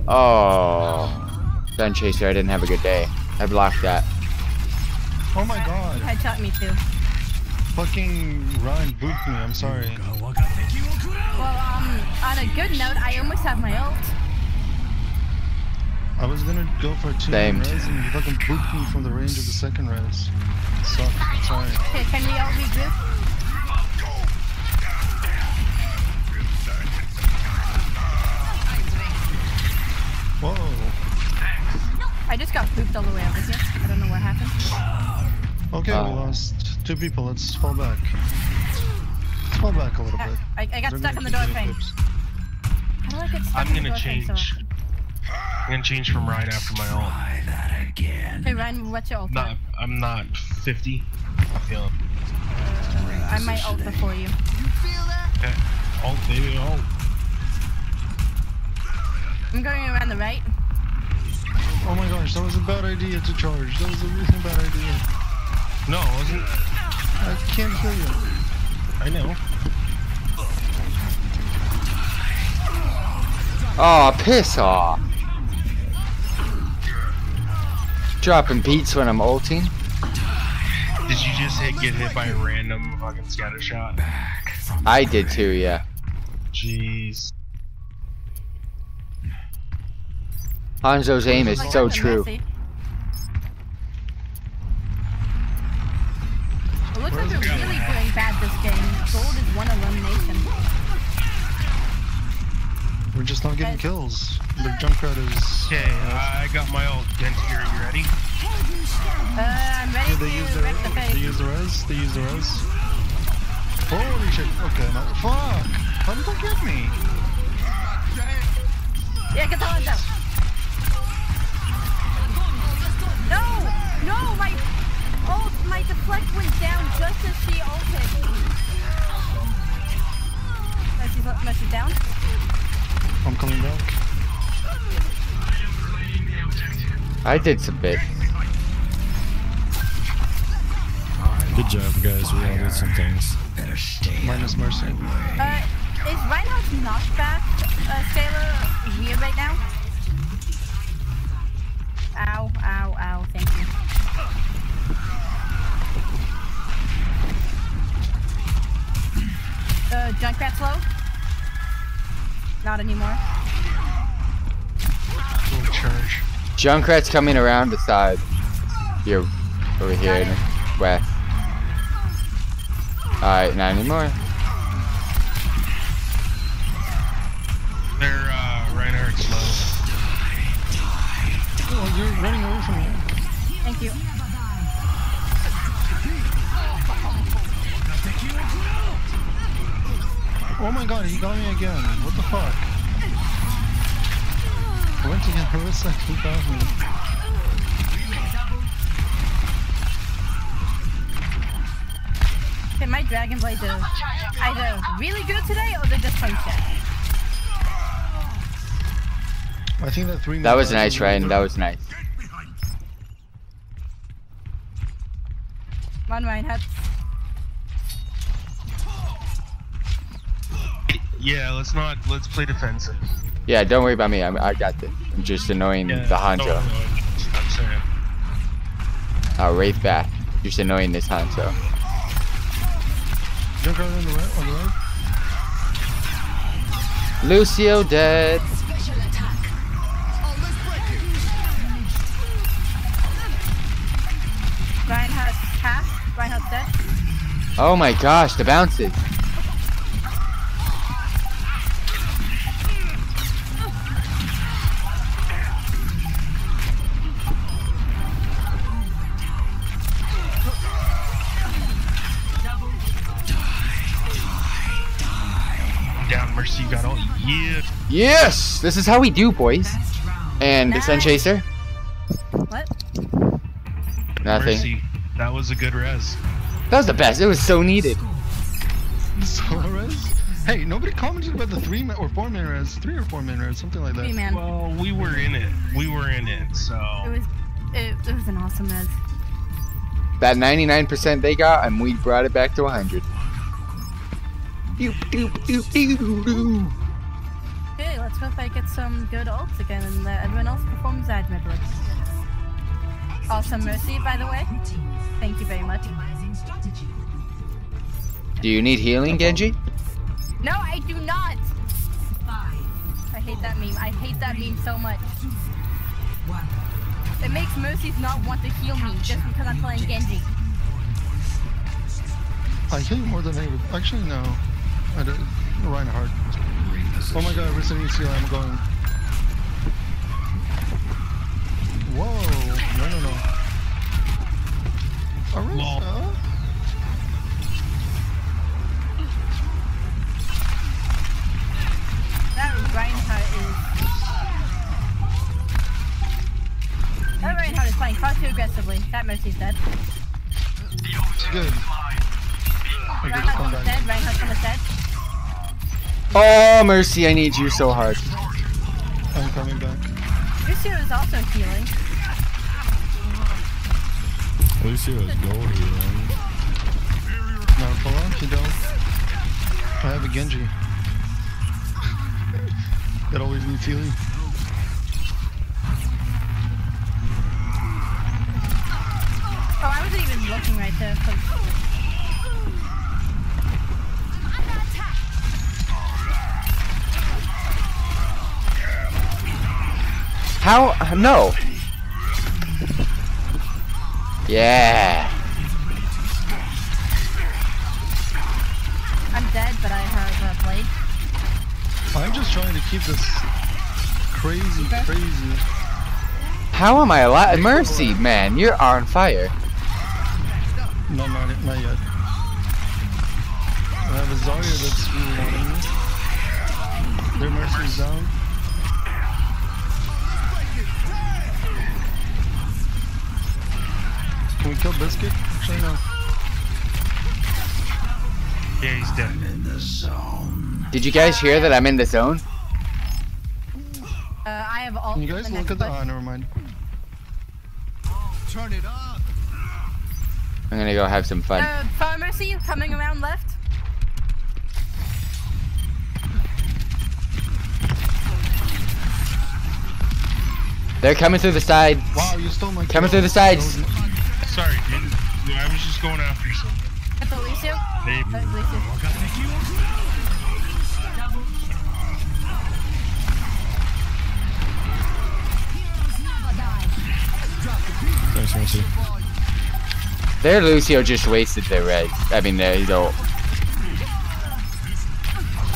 Oh. Sun Chaser, I didn't have a good day. I blocked that. Oh my god. Headshot me too. Fucking Rein booped me, I'm sorry. Well, um, on a good note, I almost have my ult. I was gonna go for two Same. man res and you fucking booped me from the range of the second res. Suck, sorry. Okay, can we all regroup? Whoa. I just got pooped all the way over here. I don't know what happened. Okay, Uh. we lost two people. Let's fall back. Let's fall back a little bit. I, I got stuck gonna on the keep door frame. clips. How do I get stuck I'm on the gonna door frame so change. I'm gonna change from Rein after my ult. Hey Rein, what's your ult? Not, I'm not 50. I feel it. I might ult before you. Okay. Ult, baby, ult. I'm going around the right. Oh my gosh, that was a bad idea to charge. That was a really bad idea. No, it wasn't. I can't hear you. I know. Oh, piss off. Dropping beats when I'm ulting. Did you just hit, get hit by a random fucking scatter shot? I did too, yeah. Jeez. Hanzo's aim is so true. It looks like we're really doing bad this game. Gold is one elimination. We're just not getting kills. The Junkrat is. Okay, I got my ult. Dentier, you ready? Uh, I'm ready Yeah, they use to the rip the they use the res. They use the res. Holy shit! Okay, no, fuck! How did that get me? Yeah, get the one No, my ult, my deflect went down just as she ulted. Mercy's, Mercy's down. I'm coming back. I did some bits. Good job, guys. We all did some things. Minus Mercy. Uh, is Reinhardt's knockback uh, scalar weird right now? Ow, ow, ow, thank you. Uh, Junkrat's low? Not anymore. Little charge. Junkrat's coming around the side. Here, over here in west. Alright, not anymore. They're, uh, Reinhardt's low. Oh, you're running away from me. Thank you. Oh my god, he got me again. What the fuck? I went to get Harissa, he got me. Okay, my Dragon Blades are either really good today or they're just plain shit. I think that three. That was nice, Ryan. That was nice. Come on, Reinhardt. Yeah, let's not, let's play defensive. Yeah, don't worry about me. I'm, I got this. I'm just annoying Yeah, the Hanzo. no, no, I'm saying. Oh, Wraith back. Just annoying this Hanzo. Junkrat on the right, on the right. Lucio dead. Oh my gosh, the bounces. Down, Mercy, you got all. Yeah. Yes! This is how we do, boys. And the Sun Chaser? What? Nothing. Mercy, that was a good res. That was the best. It was so needed. Solo? Hey, nobody commented about the three man or four man res. Three or four man res, something like that. Three man. Well, we were in it. We were in it, so. It was it, it was an awesome res. That 99% they got, and we brought it back to 100. Doop, doop, doop, doop, doop. Okay, let's let's hope I get some good ults again and uh, everyone else performs admirably. Awesome Mercy, by the way. Thank you very much. Do you need healing, Genji? No, I do not! I hate that meme. I hate that meme so much. It makes Mercy's not want to heal me just because I'm playing Genji. I heal you more than any. Actually, no. I don't. Reinhardt. Oh my god, Rissa needs heal. I'm going. Whoa. No, no, no. Arissa? Reinhardt is. That Reinhardt is playing far too aggressively. That Mercy's dead. Good. Reinhardt's almost dead. Reinhardt's almost dead. Oh, Mercy, I need you so hard. I'm coming back. Lucio is also healing. Lucio is gold healing. No, pull on, you don't. I have a Genji. That always needs healing. Oh, I wasn't even looking right there. 'cause- How? No. Yeah. I'm just trying to keep this crazy, crazy. How am I alive? Mercy, man, you're on fire. No, not, not yet. I have a Zarya that's really wanting me. Their mercy's down. Can we kill Biscuit? Actually, no. Yeah, he's dead. In the zone. Did you guys hear that I'm in the zone? Uh, I have all. Can you guys look at the. Oh, never mind. Turn it up. I'm gonna go have some fun. Uh, Pharmercy coming around left. They're coming through the side. Wow, you stole my Coming through the sides. Sorry, dude. I was just going after you. That's Alicia. Hey. That's Alicia. Thanks, Mercy. Their Lucio just wasted their red. I mean, their his ult.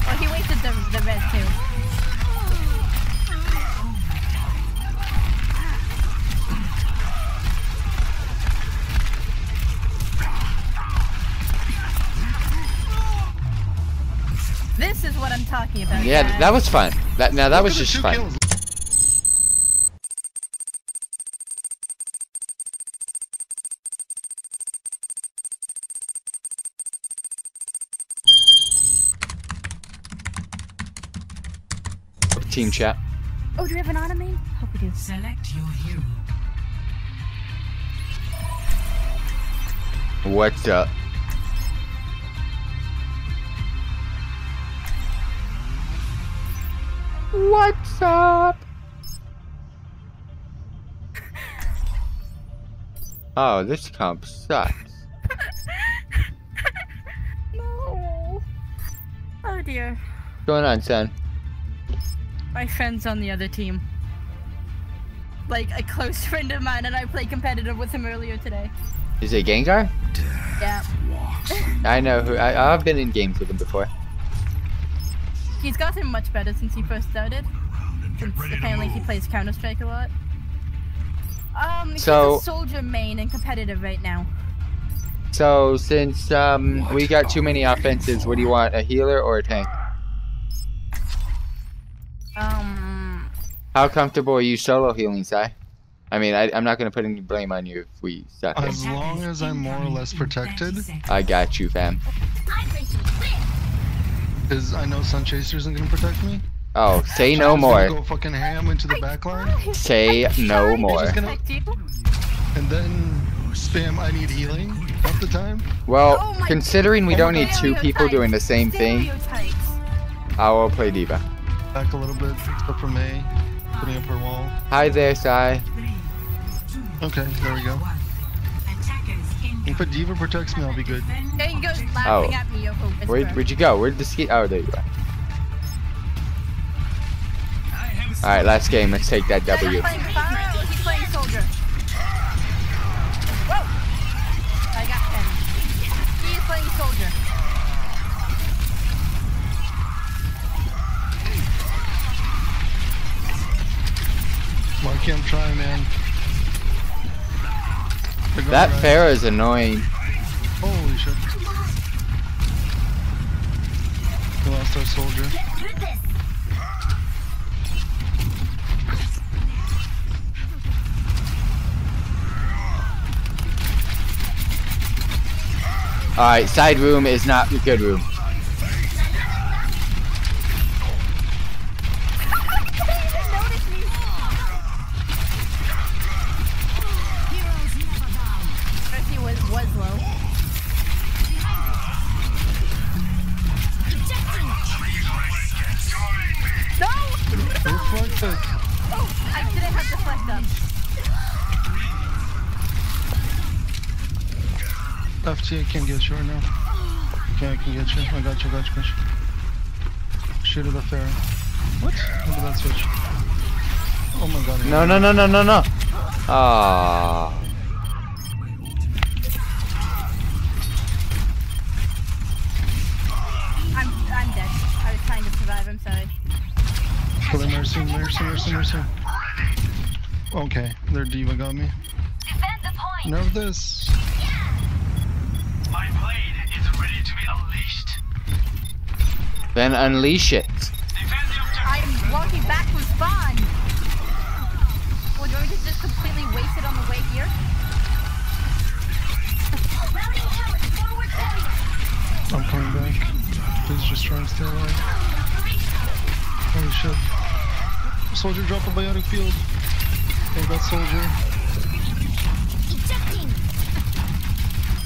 Well, he wasted the the red too. This is what I'm talking about. Yeah, guys. that was fun. That now that was Look at the just two fun. kills. Team chat. Oh, do we have an anime? Hope we do. Select your hero. What's up? What's up? Oh, this comp sucks. No. Oh dear. What's going on, son? My friend's on the other team. Like a close friend of mine, and I played competitive with him earlier today. Is he it Gengar? Yeah. I know who. I, I've been in games with him before. He's gotten much better since he first started. Since apparently he plays Counter Strike a lot. Um, he's So- a soldier main and competitive right now. So since um we got too many offensives, what do you want? A healer or a tank? How comfortable are you solo healing, Sai? I mean, I, I'm not gonna put any blame on you if we suck. As long as I'm more or less protected, I got you, fam. because I know Sun Chaser isn't gonna protect me. Oh, say no I'm gonna more. Go fucking ham into the back line, Say no more. gonna- and then spam. I need healing half the time. Well, considering we don't need two people doing the same thing, I will play D.Va. back a little bit, except for Mei putting up her wall. Hi there, Sai. Okay, there we go. If a D.Va protects me, I'll be good. There you go, laughing Oh. at me over Whisper. Where, where'd you go? Where'd the ski? Oh, there you are. Alright, last game. Let's take that he W. playing Pharah or is playing Soldier? Whoa! I got him. He is playing Soldier. Marky, I'm trying, man. That right. Pharah is annoying. Holy shit. We lost our soldier. Alright, side room is not a good room. FT, I can't get you right now. Okay, I can get you. I got you, got you, got you. Shoot at the fair. What? Look at that switch. Oh my god. No, no, no, no, no, no. Ah. I'm, I'm dead. I was trying to survive, I'm sorry. Kill the mercy, mercy, mercy, mercy. Okay, their D.Va got me. Nerf this. My blade is ready to be unleashed. Then unleash it. I'm walking back from spawn. Well, do you want me to just completely waste it on the way here? I'm coming back. Please just try and stay alive. Oh, Holy shit. Soldier dropped a biotic field. Thank that soldier.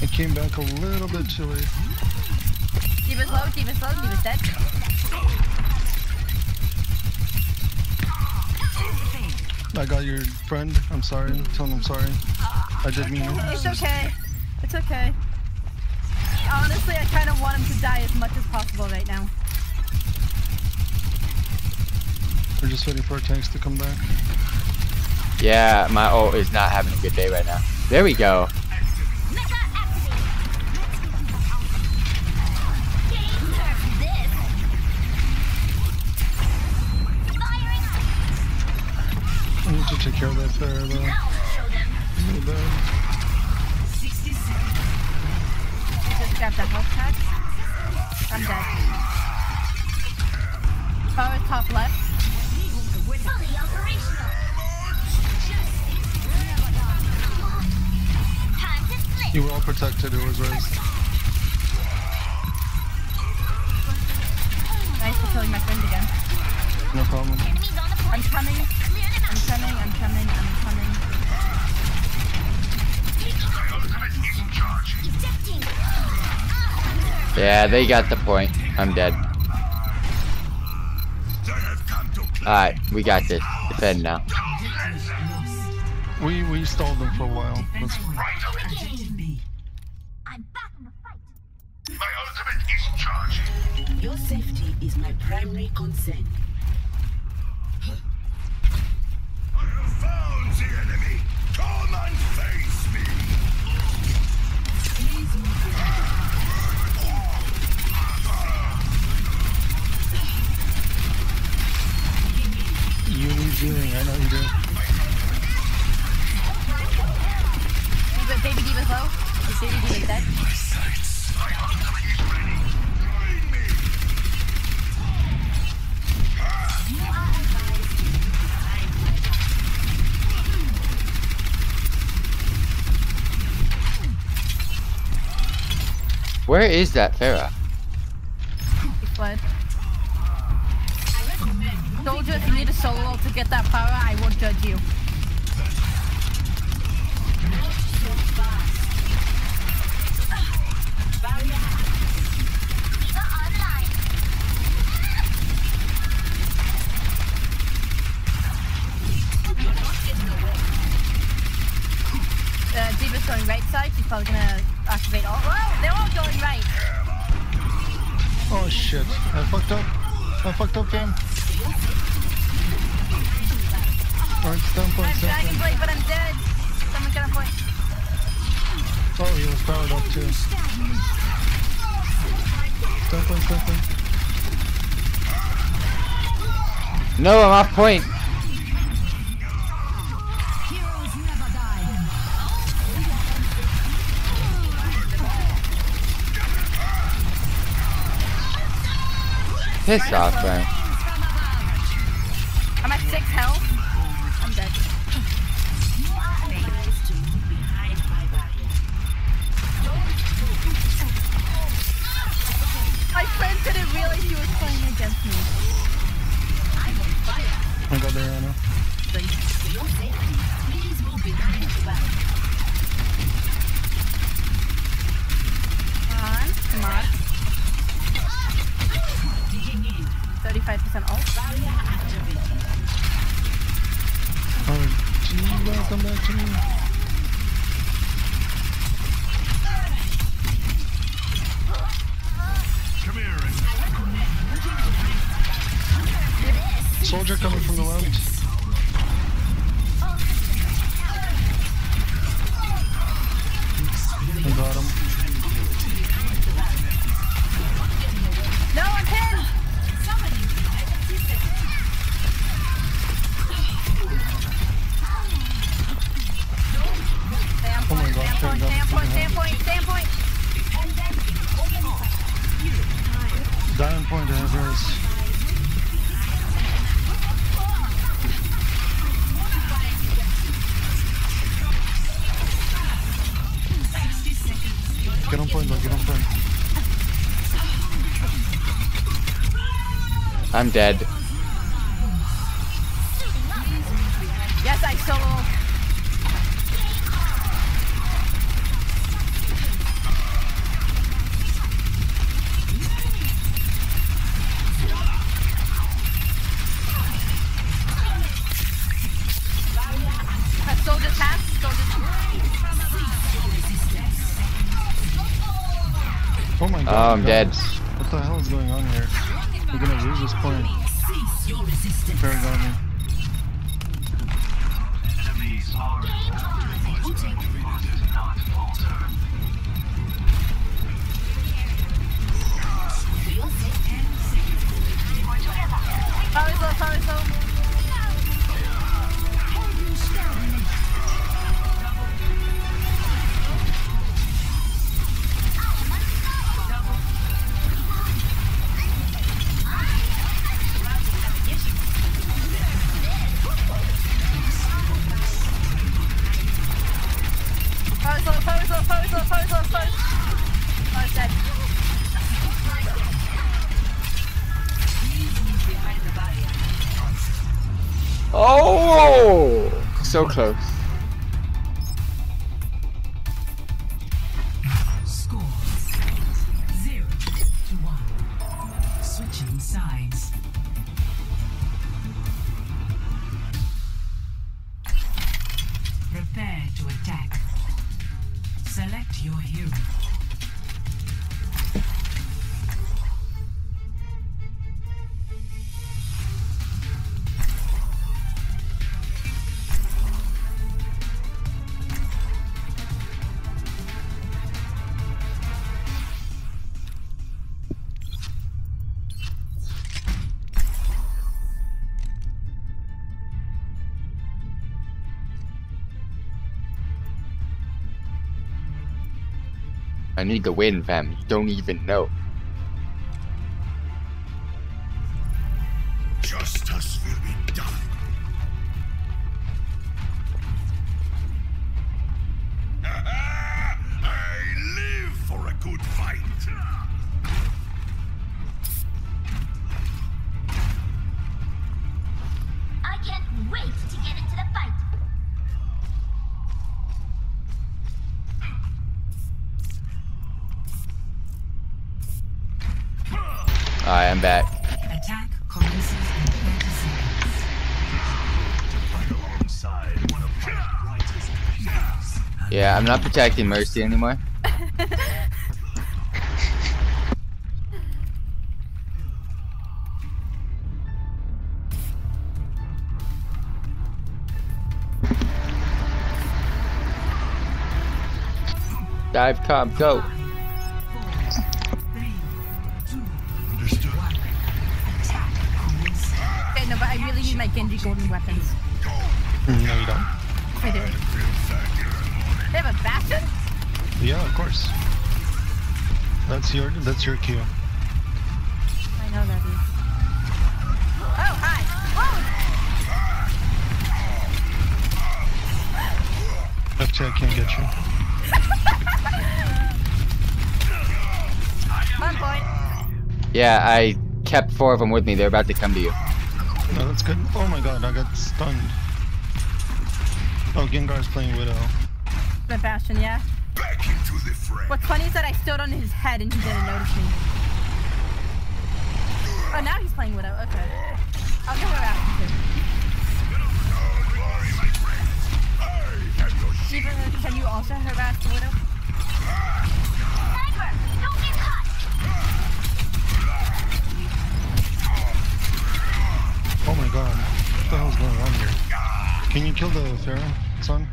It came back a little bit too late. D.Va's low, D.Va's low, D.Va's dead. I got your friend. I'm sorry. Tell him I'm sorry. I did mean it. It's okay. It's okay. Honestly, I kind of want him to die as much as possible right now. We're just waiting for our tanks to come back. Yeah, my ult is not having a good day right now. There we go. Take care of that fair though. Really bad. I just uh, grabbed the health pack. I'm dead. Power top left. You were all protected. It was raised. Nice for killing my friend again. No problem. I'm coming. I'm coming. I'm coming. I'm coming. Yeah, they got the point. I'm dead. Alright, we got this. Defend now. We we stalled them for a while. Let's, My ultimate is charging. Your safety is my primary concern. You need. I know you do. D.Va, baby D.Va's low. Is baby D.Va's dead? Where is that Pharah? He fled told you if you need a solo to get that power, I won't judge you. Uh, D.Va's going right side, she's probably gonna activate all. Whoa, they're all going right. Oh shit, I fucked up. I fucked up game. Alright, stun point, I'm stun Dragon point. Blade, but I'm dead. Someone get a point. Oh, he was powered up too. Stun point, stun point. No, I'm off point. Heroes never. Piss off, man. I'm at six health. I'm dead. My friend didn't realize he was playing against me. I got there, Ana. Come on, come on. 35% come back to me. Come here Soldier coming from the left. Dead. Power so close. Need to win, fam. Don't even know. Protecting Mercy anymore. Dive comp, go. Okay, no, but I really need my Genji golden weapons. No, you don't. I do. They have a bastion? Yeah, of course. That's your that's your cue. I know that is. Oh, hi! Oh! FT, I can't get you. One point. Yeah, I kept four of them with me. They're about to come to you. No, that's good. Oh my god, I got stunned. Oh, Gengar's playing Widow. The bastion, yeah. What's funny is that I stood on his head and he didn't notice me. Oh, now he's playing Widow. Okay. I'll give her after too. Even, can you also harass the Widow? Oh my god, what the hell's going on here? Can you kill the Pharah, son?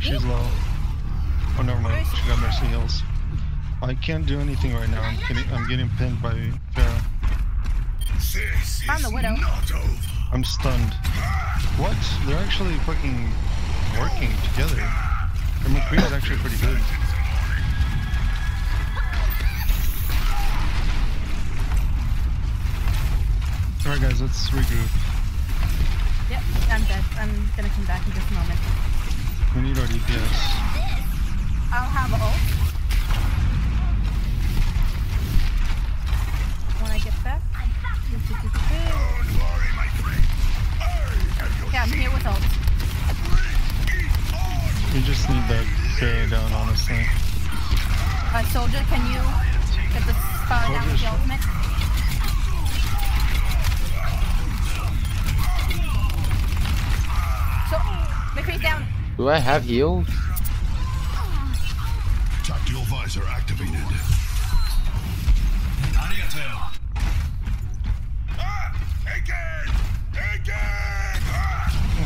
She's low. Oh, never mind. She got Mercy Heals. I can't do anything right now. I'm getting, I'm getting pinned by Pharah. Found the Widow. I'm stunned. What? They're actually fucking working together. Their McCree is actually pretty good. Alright guys, let's regroup. Yep, I'm dead. I'm gonna come back in just a moment. We need our DPS. I'll have a ult. When I get back. Yeah, I'm here with ult. We just need that Pharah down, honestly. Uh, soldier, can you get the spell down with the ultimate? So, McCree's down. Do I have heals? Tactical visor activated.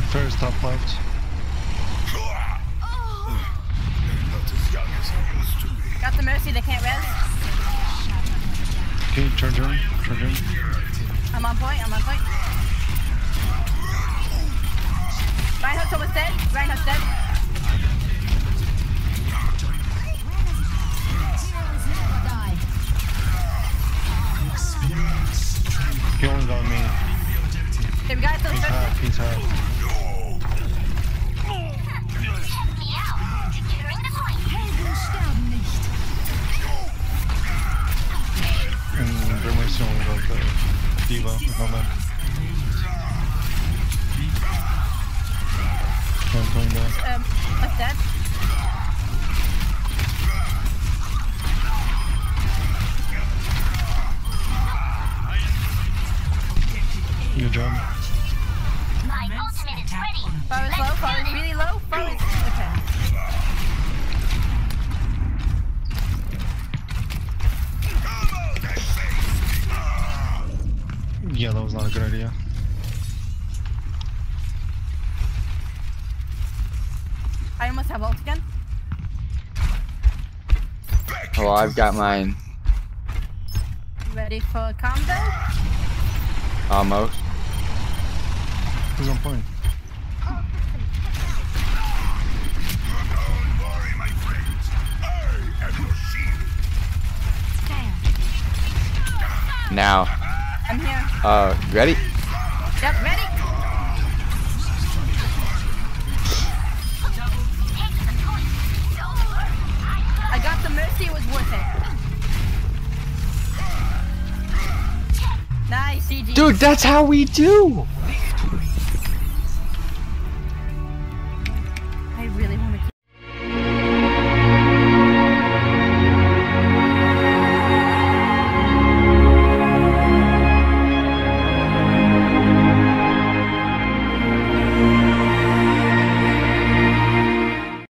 Pharah's top left. Got the mercy, they can't res. Okay, charge him. Charge him. I'm on point, I'm on point. Reinhardt's almost dead. Reinhardt's dead. Only got me. Okay, we got it. He's half. He's half. And their mercy only got the D.Va. Hold on. Okay, I'm. Um, what's dead? Good job. I've got mine. Ready for a combo? Almost. Who's on point? Now. I'm here. Uh, ready? Yep, ready. That's how we do!